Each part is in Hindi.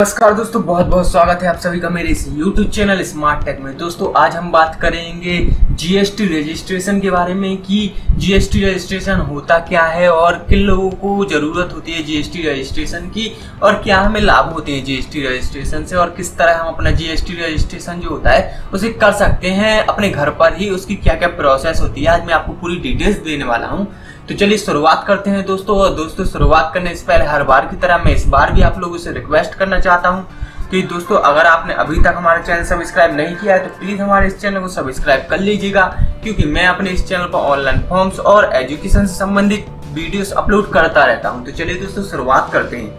नमस्कार दोस्तों, बहुत बहुत स्वागत है आप सभी का मेरे इस YouTube चैनल स्मार्ट टेक में। दोस्तों, आज हम बात करेंगे जीएसटी रजिस्ट्रेशन के बारे में कि जीएसटी रजिस्ट्रेशन होता क्या है और किन लोगों को ज़रूरत होती है जीएसटी रजिस्ट्रेशन की और क्या हमें लाभ होते हैं जीएसटी रजिस्ट्रेशन से और किस तरह हम अपना जीएसटी रजिस्ट्रेशन जो होता है, उसे कर सकते हैं अपने घर पर ही, उसकी क्या क्या प्रोसेस होती है, आज मैं आपको पूरी डिटेल्स देने वाला हूँ। तो चलिए शुरुआत करते हैं दोस्तों, और दोस्तों, शुरुआत करने से पहले हर बार की तरह मैं इस बार भी आप लोगों से रिक्वेस्ट करना चाहता हूँ कि दोस्तों, अगर आपने अभी तक हमारा चैनल सब्सक्राइब नहीं किया है तो प्लीज़ हमारे इस चैनल को सब्सक्राइब कर लीजिएगा, क्योंकि मैं अपने इस चैनल पर ऑनलाइन फॉर्म्स और एजुकेशन से संबंधित वीडियोस अपलोड करता रहता हूँ। तो चलिए दोस्तों, शुरुआत करते हैं।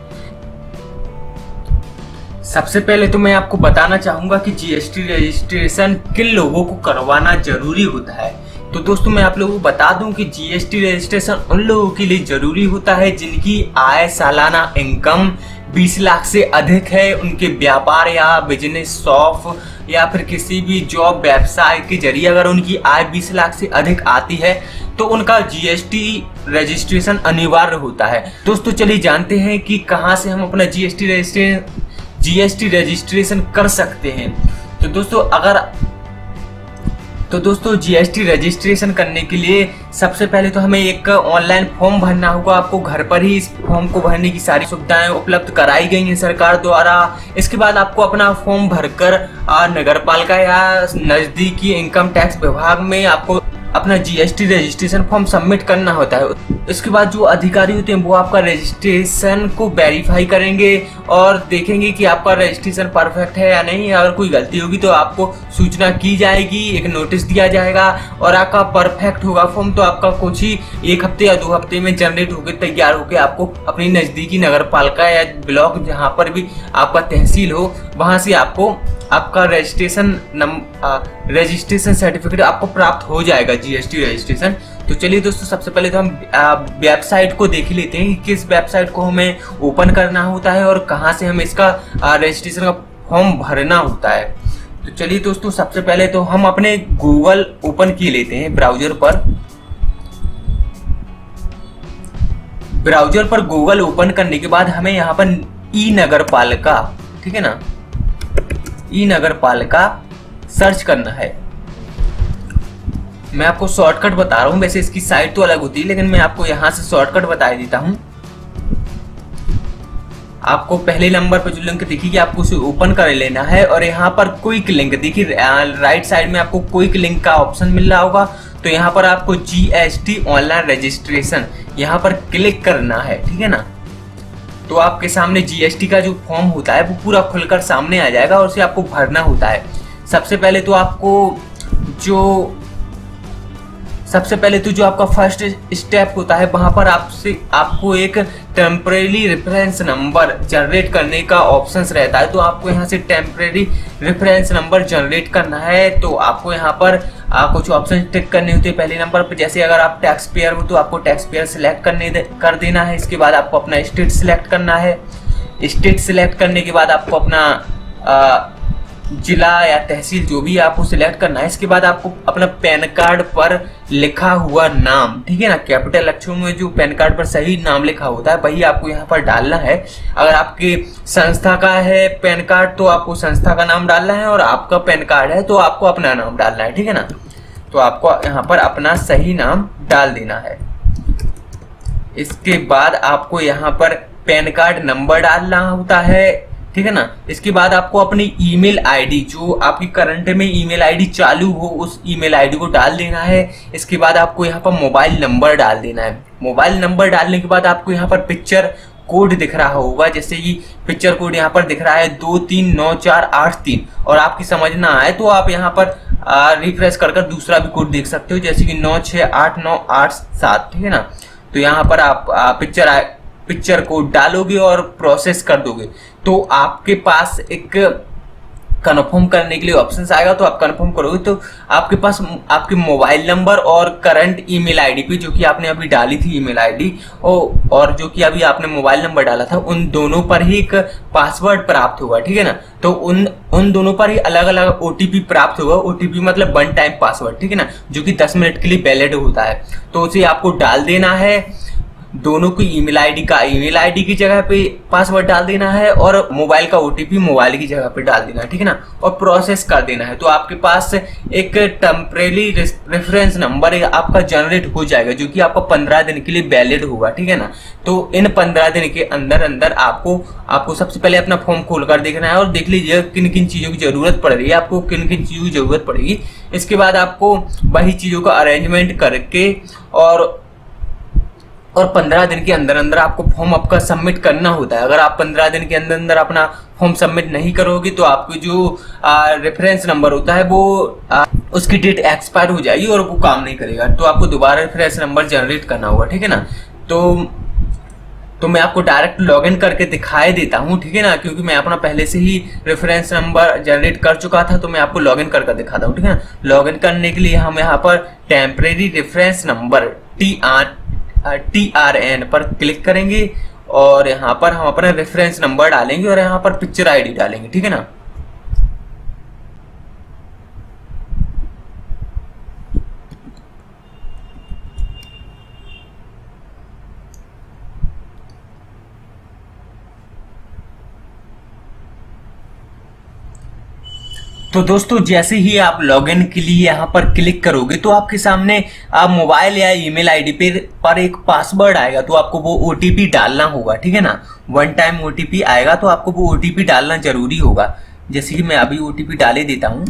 सबसे पहले तो मैं आपको बताना चाहूँगा कि जीएसटी रजिस्ट्रेशन किन लोगों को करवाना ज़रूरी होता है। तो दोस्तों, मैं आप लोगों को बता दूँ कि जीएसटी रजिस्ट्रेशन उन लोगों के लिए ज़रूरी होता है जिनकी आय सालाना इनकम 20 लाख से अधिक है। उनके व्यापार या बिज़नेस शॉप या फिर किसी भी जॉब व्यवसाय के ज़रिए अगर उनकी आय 20 लाख से अधिक आती है तो उनका जीएसटी रजिस्ट्रेशन अनिवार्य होता है। दोस्तों, चलिए जानते हैं कि कहाँ से हम अपना जीएसटी रजिस्ट्रेशन जीएसटी रजिस्ट्रेशन कर सकते हैं। तो दोस्तों, अगर तो दोस्तों जीएसटी रजिस्ट्रेशन करने के लिए सबसे पहले तो हमें एक ऑनलाइन फॉर्म भरना होगा। आपको घर पर ही इस फॉर्म को भरने की सारी सुविधाएँ उपलब्ध कराई गई हैं सरकार द्वारा। इसके बाद आपको अपना फॉर्म भरकर नगर पालिका या नज़दीकी इनकम टैक्स विभाग में आपको अपना जीएसटी रजिस्ट्रेशन फॉर्म सबमिट करना होता है। इसके बाद जो अधिकारी होते हैं, वो आपका रजिस्ट्रेशन को वेरीफाई करेंगे और देखेंगे कि आपका रजिस्ट्रेशन परफेक्ट है या नहीं। अगर कोई गलती होगी तो आपको सूचना की जाएगी, एक नोटिस दिया जाएगा और आपका परफेक्ट होगा फॉर्म तो आपका कुछ ही एक हफ़्ते या दो हफ़्ते में जनरेट होकर तैयार होकर आपको अपनी नज़दीकी नगर पालिका या ब्लॉक जहाँ पर भी आपका तहसील हो, वहाँ से आपको आपका रजिस्ट्रेशन नंबर रजिस्ट्रेशन सर्टिफिकेट आपको प्राप्त हो जाएगा जीएसटी रजिस्ट्रेशन तो चलिए दोस्तों, सबसे पहले तो हम वेबसाइट को देख लेते हैं कि किस वेबसाइट को हमें ओपन करना होता है और कहाँ से हमें इसका रजिस्ट्रेशन का फॉर्म भरना होता है। तो चलिए दोस्तों, सबसे पहले तो हम अपने गूगल ओपन किए लेते हैं ब्राउज़र पर। ब्राउज़र पर गूगल ओपन करने के बाद हमें यहाँ पर ई नगर पालिका, ठीक है ना? ई नगर पालिका सर्च करना है। मैं आपको शॉर्टकट बता रहा हूँ, वैसे इसकी साइट तो अलग होती है, लेकिन मैं आपको यहाँ से शॉर्टकट बता देता हूँ। आपको पहले नंबर पर जो लिंक दिखेगी, आपको उसे ओपन कर लेना है और यहाँ पर क्विक लिंक देखिए राइट साइड में आपको क्विक लिंक का ऑप्शन मिल रहा होगा तो यहाँ पर आपको जीएसटी ऑनलाइन रजिस्ट्रेशन यहाँ पर क्लिक करना है, ठीक है ना? तो आपके सामने जीएसटी का जो फॉर्म होता है, वो पूरा खुलकर सामने आ जाएगा और उसे आपको भरना होता है। सबसे पहले तो आपको जो सबसे पहले तो जो आपका फ़र्स्ट स्टेप होता है वहाँ पर आपसे आपको एक टेम्परेरी रेफरेंस नंबर जनरेट करने का ऑप्शन रहता है। तो आपको यहाँ से टेम्परेरी रेफरेंस नंबर जनरेट करना है। तो आपको यहाँ पर आ, कुछ ऑप्शन टिक करने होते हैं। पहले नंबर पर जैसे अगर आप टैक्स पेयर हो तो आपको टैक्स पेयर सिलेक्ट करने दे, कर देना है। इसके बाद आपको अपना स्टेट सिलेक्ट करना है। स्टेट सिलेक्ट करने के बाद आपको अपना आ, जिला या तहसील जो भी आपको सिलेक्ट करना है। इसके बाद आपको अपना पैन कार्ड पर लिखा हुआ नाम, ठीक है ना? कैपिटल अक्षरों में जो पैन कार्ड पर सही नाम लिखा होता है, वही आपको यहाँ पर डालना है। अगर आपके संस्था का है पैन कार्ड तो आपको संस्था का नाम डालना है, और आपका पैन कार्ड है तो आपको अपना नाम डालना है, ठीक है ना? तो आपको यहाँ पर अपना सही नाम डाल देना है। इसके बाद आपको यहाँ पर पैन कार्ड नंबर डालना होता है ठीक है ना? इसके बाद आपको अपनी ईमेल आईडी जो आपकी करंट में ईमेल आईडी चालू हो उस ईमेल आईडी को डाल देना है। इसके बाद आपको यहाँ पर मोबाइल नंबर डाल देना है। मोबाइल नंबर डालने के बाद आपको यहाँ पर पिक्चर कोड दिख रहा होगा जैसे कि पिक्चर कोड यहाँ पर दिख रहा है दो तीन नौ चार आठ तीन। और आपकी समझ ना आए तो आप यहाँ पर रिफ्रेश कर कर दूसरा भी कोड देख सकते हो जैसे कि नौ छः आठ नौ आठ सात ठीक है ना? तो यहाँ पर आप आ, पिक्चर पिक्चर को डालोगे और प्रोसेस कर दोगे। तो आपके पास एक कन्फर्म करने के लिए ऑप्शन आएगा तो आप कन्फर्म करोगे। तो आपके पास आपके मोबाइल नंबर और करंट ईमेल आईडी पे, जो कि आपने अभी डाली थी ईमेल आईडी और जो कि अभी आपने मोबाइल नंबर डाला था, उन दोनों पर ही एक पासवर्ड प्राप्त होगा, ठीक है ना? तो उन उन दोनों पर ही अलग अलग ओ प्राप्त होगा। ओ मतलब वन टाइम पासवर्ड ठीक है ना? जो कि दस मिनट के लिए वैलिड होता है। तो उसे आपको डाल देना है। दोनों की ईमेल आईडी का ईमेल आईडी की जगह पे पासवर्ड डाल देना है और मोबाइल का ओटीपी मोबाइल की जगह पे डाल देना है ठीक है ना? और प्रोसेस कर देना है। तो आपके पास एक टेम्परेरी रेफरेंस नंबर आपका जनरेट हो जाएगा, जो कि आपका पंद्रह दिन के लिए वैलिड होगा, ठीक है ना? तो इन पंद्रह दिन के अंदर अंदर आपको आपको सबसे पहले अपना फॉर्म खोल कर देखना है और देख लीजिए किन किन चीज़ों की ज़रूरत पड़ रही है, आपको किन किन चीज़ों की ज़रूरत पड़ेगी। इसके बाद आपको वही चीज़ों का अरेंजमेंट करके और और पंद्रह दिन के अंदर अंदर आपको फॉर्म आपका सबमिट करना होता है। अगर आप पंद्रह दिन के अंदर अंदर अपना फॉर्म सबमिट नहीं करोगे तो आपकी जो रेफरेंस नंबर होता है वो आ, उसकी डेट एक्सपायर हो जाएगी और वो काम नहीं करेगा। तो आपको दोबारा रेफरेंस नंबर जनरेट करना होगा ठीक है ना? तो तो मैं आपको डायरेक्ट लॉगिन करके दिखाई देता हूँ ठीक है ना? क्योंकि मैं अपना पहले से ही रेफरेंस नंबर जनरेट कर चुका था तो मैं आपको लॉगिन करके दिखाता हूँ ठीक है ना? लॉगिन करने के लिए हम यहाँ पर temporary reference number T R T R N पर क्लिक करेंगे और यहाँ पर हम अपना रेफरेंस नंबर डालेंगे और यहाँ पर पिक्चर आईडी डालेंगे, ठीक है ना? तो दोस्तों, जैसे ही आप लॉगिन के लिए यहाँ पर क्लिक करोगे तो आपके सामने, आप मोबाइल या ईमेल आईडी पे पर एक पासवर्ड आएगा तो आपको वो ओटीपी डालना होगा, ठीक है ना? वन टाइम ओटीपी आएगा तो आपको वो ओटीपी डालना ज़रूरी होगा। जैसे कि मैं अभी ओ डाले देता हूँ,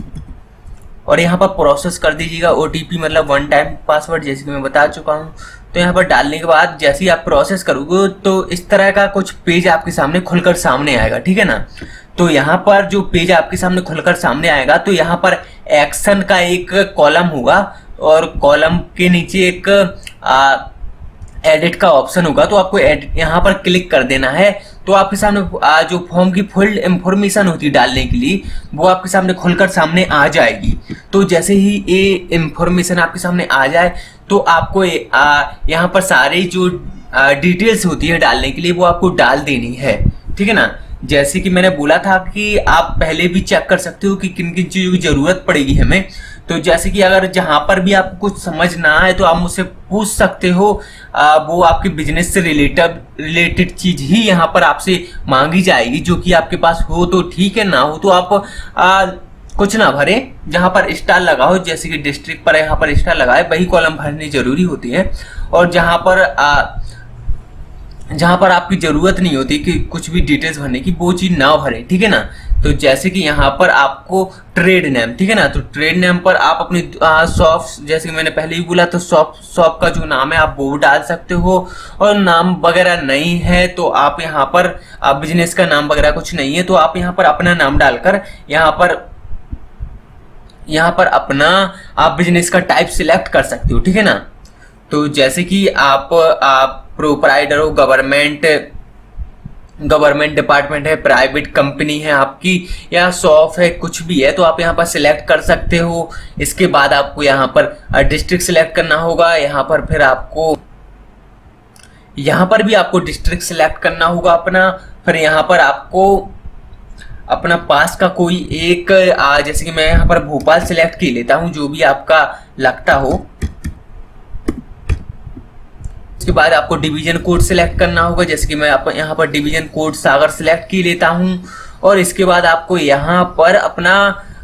और यहाँ पर प्रोसेस कर दीजिएगा ओटीपी मतलब वन टाइम पासवर्ड जैसे कि मैं बता चुका हूँ। तो यहाँ पर डालने के बाद, जैसे ही आप प्रोसेस करोगे तो इस तरह का कुछ पेज आपके सामने खुलकर सामने आएगा, ठीक है ना? तो यहाँ पर जो पेज आपके सामने खुलकर सामने आएगा तो यहाँ पर एक्शन का एक कॉलम होगा और कॉलम के नीचे एक आ, एडिट का ऑप्शन होगा। तो आपको यहाँ पर क्लिक कर देना है। तो आपके सामने आ, जो फॉर्म की फुल इंफॉर्मेशन होती है डालने के लिए वो आपके सामने खुलकर सामने आ जाएगी। तो जैसे ही ये इंफॉर्मेशन आपके सामने आ जाए तो आपको यहाँ पर सारी जो डिटेल्स होती है डालने के लिए वो आपको डाल देनी है। ठीक है ना? जैसे कि मैंने बोला था कि आप पहले भी चेक कर सकते हो कि किन किन चीज़ों की ज़रूरत पड़ेगी हमें। तो जैसे कि अगर जहाँ पर भी आपको कुछ समझ ना आए तो आप मुझसे पूछ सकते हो। आ, वो आपके बिज़नेस से रिलेटेड रिलेटेड चीज़ ही यहाँ पर आपसे मांगी जाएगी। जो कि आपके पास हो तो ठीक है ना हो तो आप आ, कुछ ना भरे। जहाँ पर स्टार लगाओ जैसे कि डिस्ट्रिक्ट पर यहाँ पर स्टार लगाए वही कॉलम भरनी ज़रूरी होती है। और जहाँ पर आ, जहाँ पर आपकी ज़रूरत नहीं होती कि कुछ भी डिटेल्स भरने की, वो चीज़ ना भरे, ठीक है ना? तो जैसे कि यहाँ पर आपको ट्रेड नेम ठीक है ना? तो ट्रेड नेम पर आप अपनी शॉप जैसे कि मैंने पहले ही बोला तो शॉप शॉप का जो नाम है, आप वो डाल सकते हो। और नाम वगैरह नहीं है तो आप यहाँ पर, आप बिज़नेस का नाम वगैरह कुछ नहीं है तो आप यहाँ पर अपना नाम डालकर, यहाँ पर यहाँ पर अपना, आप बिज़नेस का टाइप सिलेक्ट कर सकते हो, ठीक है ना? तो जैसे कि आप आप प्रोपराइटर हो गवर्नमेंट गवर्नमेंट डिपार्टमेंट है प्राइवेट कंपनी है आपकी, या शॉप है, कुछ भी है तो आप यहाँ पर सिलेक्ट कर सकते हो। इसके बाद आपको यहाँ पर डिस्ट्रिक्ट सिलेक्ट करना होगा। यहाँ पर फिर आपको, यहाँ पर भी आपको डिस्ट्रिक्ट सिलेक्ट करना होगा अपना। फिर यहाँ पर आपको अपना पास का कोई एक जैसे कि मैं यहाँ पर भोपाल सिलेक्ट की लेता हूँ, जो भी आपका लगता हो। उसके बाद आपको डिवीज़न कोड सिलेक्ट करना होगा जैसे कि मैं आप यहाँ पर डिवीज़न कोड सागर सिलेक्ट की लेता हूँ। और इसके बाद आपको यहाँ पर अपना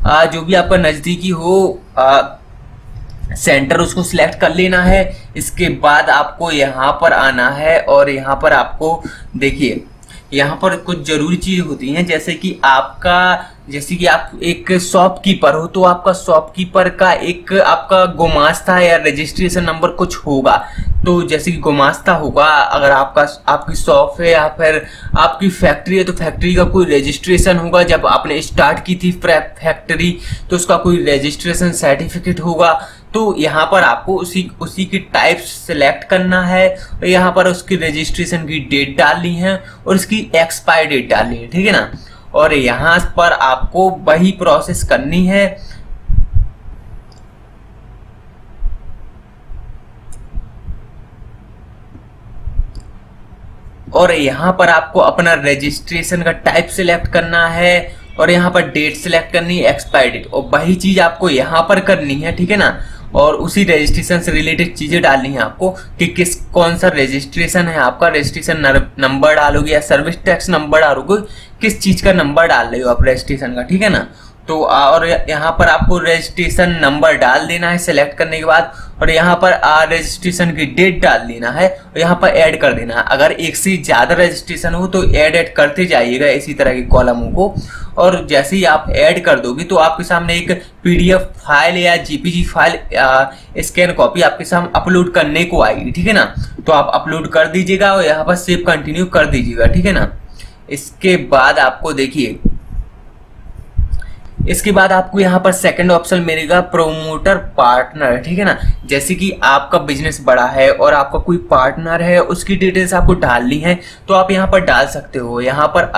आ, जो भी आपका नज़दीकी हो आ, सेंटर उसको सिलेक्ट कर लेना है। इसके बाद आपको यहाँ पर आना है और यहाँ पर आपको देखिए यहाँ पर कुछ ज़रूरी चीज़ होती हैं, जैसे कि आपका, जैसे कि आप एक शॉपकीपर हो तो आपका शॉपकीपर का एक आपका गुमास्ता या रजिस्ट्रेशन नंबर कुछ होगा। तो जैसे कि गुमास्ता होगा, अगर आपका, आपकी शॉप है या फिर आपकी फैक्ट्री है तो फैक्ट्री का कोई रजिस्ट्रेशन होगा। जब आपने स्टार्ट की थी फैक्ट्री तो उसका कोई रजिस्ट्रेशन सर्टिफिकेट होगा। तो यहाँ पर आपको उसी उसी की टाइप सेलेक्ट करना है। और यहाँ पर उसकी रजिस्ट्रेशन की डेट डालनी है और उसकी एक्सपायर डेट डालनी है, ठीक है ना? और यहाँ पर आपको वही प्रोसेस करनी है। और यहाँ पर आपको अपना रजिस्ट्रेशन का टाइप सिलेक्ट करना है और यहाँ पर डेट सिलेक्ट करनी है एक्सपायर डेट और वही चीज़ आपको यहाँ पर करनी है, ठीक है ना? और उसी रजिस्ट्रेशन से रिलेटेड चीज़ें डालनी है आपको कि किस, कौन सा रजिस्ट्रेशन है आपका। रजिस्ट्रेशन नंबर डालोगे या सर्विस टैक्स नंबर डालोगे, किस चीज़ का नंबर डाल रहे हो आप रजिस्ट्रेशन का, ठीक है ना? तो और यहाँ पर आपको रजिस्ट्रेशन नंबर डाल देना है सेलेक्ट करने के बाद और यहाँ पर रजिस्ट्रेशन की डेट डाल देना है और यहाँ पर ऐड कर देना है। अगर एक से ज़्यादा रजिस्ट्रेशन हो तो ऐड ऐड करते जाइएगा इसी तरह के कॉलमों को। और जैसे ही आप ऐड कर दोगे तो आपके सामने एक पीडीएफ फ़ाइल या जीपीजी फ़ाइल स्कैन कॉपी आपके सामने अपलोड करने को आएगी, ठीक है ना? तो आप अपलोड कर दीजिएगा और यहाँ पर सेव कंटिन्यू कर दीजिएगा, ठीक है ना? इसके बाद आपको देखिए इसके बाद आपको यहाँ पर सेकंड ऑप्शन मिलेगा प्रोमोटर पार्टनर ठीक है ना? जैसे कि आपका बिज़नेस बड़ा है और आपका कोई पार्टनर है उसकी डिटेल्स आपको डालनी है तो आप यहाँ पर डाल सकते हो। यहाँ पर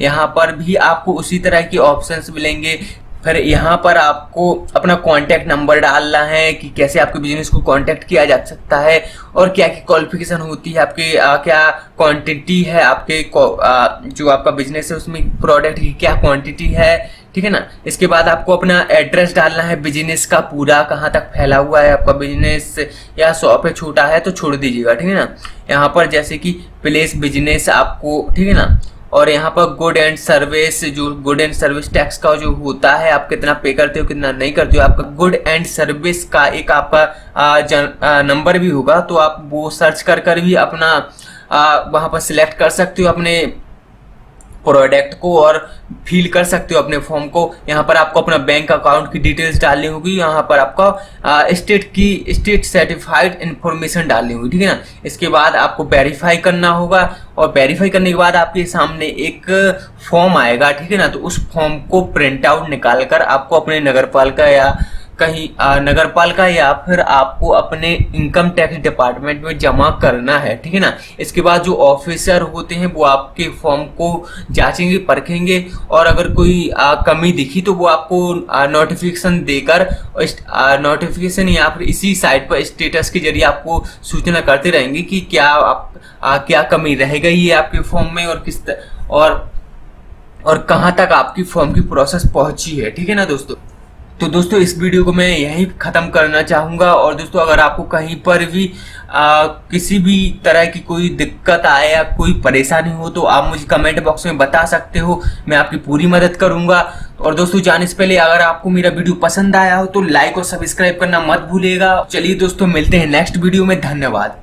यहाँ पर भी आपको उसी तरह की ऑप्शंस मिलेंगे। फिर यहाँ पर आपको अपना कॉन्टैक्ट नंबर डालना है कि कैसे आपके बिज़नेस को कॉन्टैक्ट किया जा सकता है और क्या क्या क्वालिफिकेशन होती है आपके आ, क्या क्वांटिटी है आपके आ, जो आपका बिज़नेस है उसमें प्रोडक्ट की क्या क्वांटिटी है ठीक है ना? इसके बाद आपको अपना एड्रेस डालना है बिज़नेस का पूरा, कहाँ तक फैला हुआ है आपका बिज़नेस या शॉप है, छोटा है तो छोड़ दीजिएगा, ठीक है ना? यहाँ पर जैसे कि प्लेस बिज़नेस आपको, ठीक है ना? और यहाँ पर गुड एंड सर्विस जो गुड एंड सर्विस टैक्स का जो होता है, आप कितना पे करते हो, कितना नहीं करते हो, आपका गुड एंड सर्विस का एक आपका नंबर भी होगा तो आप वो सर्च कर कर भी अपना वहाँ पर सिलेक्ट कर सकते हो अपने प्रोडक्ट को और फिल कर सकते हो अपने फॉर्म को। यहाँ पर आपको अपना बैंक अकाउंट की डिटेल्स डालनी होगी। यहाँ पर आपका स्टेट की स्टेट सर्टिफाइड इंफॉर्मेशन डालनी होगी, ठीक है ना? इसके बाद आपको वेरीफाई करना होगा और वेरीफाई करने के बाद आपके सामने एक फॉर्म आएगा, ठीक है ना? तो उस फॉर्म को प्रिंट आउट निकाल कर आपको अपने नगर पालिका या कहीं नगर पालिका या फिर आपको अपने इनकम टैक्स डिपार्टमेंट में जमा करना है ठीक है ना? इसके बाद जो ऑफिसर होते हैं वो आपके फॉर्म को जांचेंगे परखेंगे और अगर कोई आ, कमी दिखी तो वो आपको नोटिफिकेशन देकर नोटिफिकेशन या फिर इसी साइट पर स्टेटस के ज़रिए आपको सूचना करते रहेंगे कि क्या आप आ, क्या कमी रह गई है आपके फॉर्म में और किस और और कहाँ तक आपकी फॉर्म की प्रोसेस पहुँची है ठीक है ना दोस्तों? तो दोस्तों इस वीडियो को मैं यहीं ख़त्म करना चाहूँगा। और दोस्तों अगर आपको कहीं पर भी आ, किसी भी तरह की कोई दिक्कत आए या कोई परेशानी हो तो आप मुझे कमेंट बॉक्स में बता सकते हो। मैं आपकी पूरी मदद करूँगा। और दोस्तों जाने से पहले अगर आपको मेरा वीडियो पसंद आया हो तो लाइक और सब्सक्राइब करना मत भूलेगा चलिए दोस्तों मिलते हैं नेक्स्ट वीडियो में। धन्यवाद।